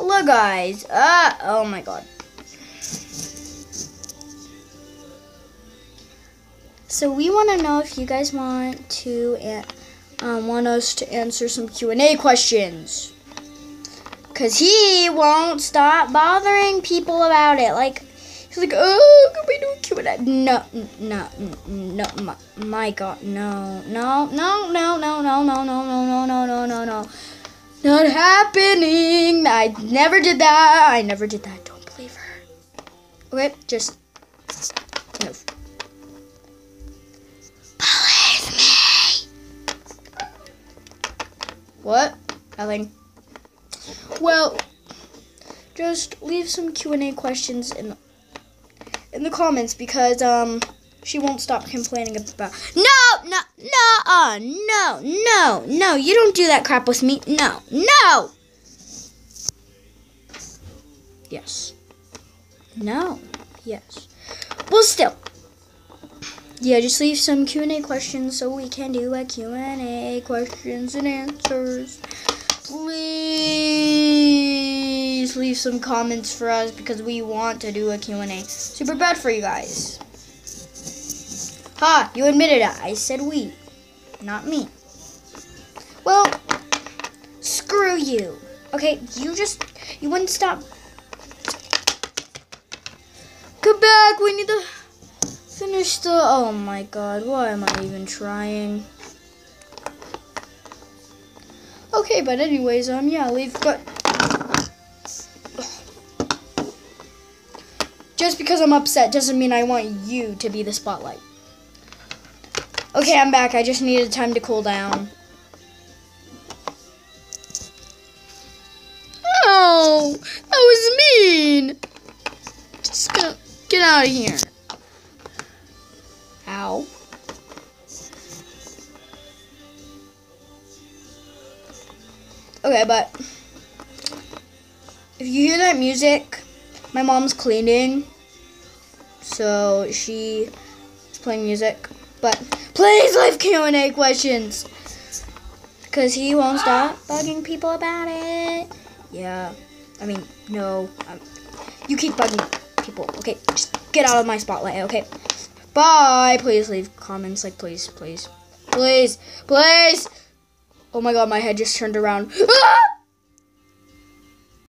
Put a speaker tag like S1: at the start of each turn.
S1: Hello, guys. Ah, oh my god. So we want to know if you guys want to um, want us to answer some Q and A questions. Cause he won't stop bothering people about it. Like he's like, oh, can we do a Q and A? No, no, no, my, my God, no, no, no, no, no, no, no, no, no, no, no, no, no, no. Not happening. I never did that. I never did that. Don't believe her. Okay, just move. Believe me. What? Nothing. Well, just leave some Q&A questions in the, in the comments because um she won't stop complaining about. No, no, no, uh, no, no, no. You don't do that crap with me. No, no. Yes. No. Yes. Well, still. Yeah, just leave some Q&A questions so we can do a Q&A questions and answers. Please leave some comments for us because we want to do a Q&A. Super bad for you guys. Ha, you admitted it. I said we, not me. Well, screw you. Okay, you just, you wouldn't stop. Come back, we need to finish the, oh my god, why am I even trying? Okay, but anyways, um, yeah, leave, but... Just because I'm upset doesn't mean I want you to be the spotlight. Okay, I'm back. I just needed time to cool down. Oh, that was mean. Just gonna get out of here. Ow. Okay, but if you hear that music, my mom's cleaning. So she is playing music. But please leave Q&A questions. Because he won't stop bugging people about it. Yeah. I mean, no. Um, you keep bugging people. Okay, just get out of my spotlight, okay? Bye. Please leave comments. Like, please, please. Please, please. Oh my god, my head just turned around. Ah!